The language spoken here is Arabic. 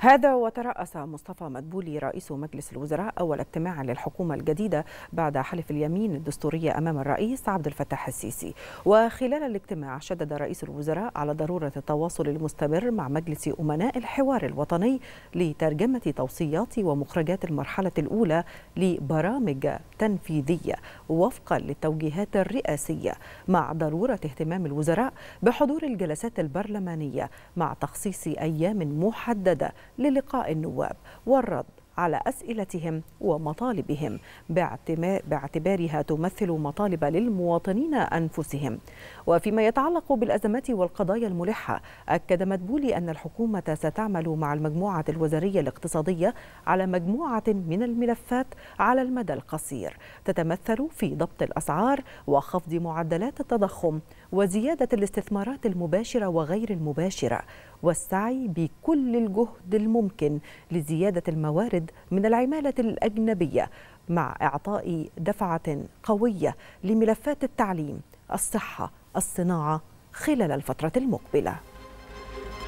هذا وترأس مصطفى مدبولي رئيس مجلس الوزراء أول اجتماع للحكومة الجديدة بعد حلف اليمين الدستورية أمام الرئيس عبد الفتاح السيسي. وخلال الاجتماع شدد رئيس الوزراء على ضرورة التواصل المستمر مع مجلس أمناء الحوار الوطني لترجمة توصيات ومخرجات المرحلة الأولى لبرامج تنفيذية وفقا للتوجيهات الرئاسية. مع ضرورة اهتمام الوزراء بحضور الجلسات البرلمانية مع تخصيص أيام محددة للقاء النواب. والرد. على أسئلتهم ومطالبهم. باعتبارها تمثل مطالب للمواطنين أنفسهم. وفيما يتعلق بالأزمات والقضايا الملحة أكد مدبولي أن الحكومة ستعمل مع المجموعة الوزارية الاقتصادية على مجموعة من الملفات على المدى القصير. تتمثل في ضبط الأسعار وخفض معدلات التضخم وزيادة الاستثمارات المباشرة وغير المباشرة والسعي بكل الجهد الممكن لزيادة الموارد من العمالة الأجنبية مع إعطاء دفعة قوية لملفات التعليم الصحة الصناعة خلال الفترة المقبلة.